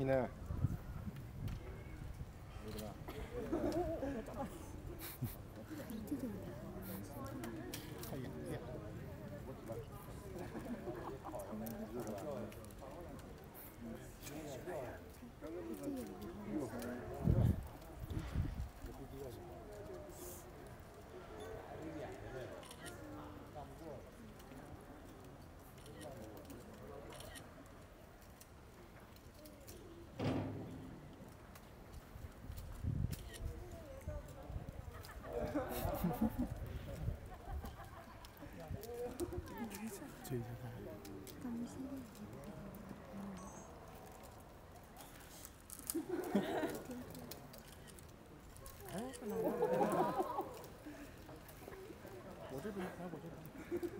いいね。我这边，来我这边。